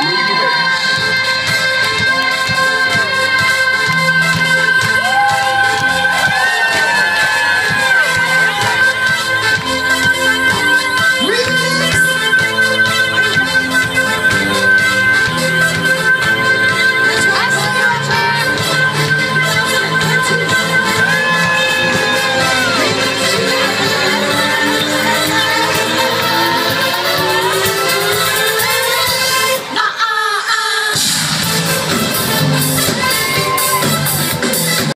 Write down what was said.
Remix.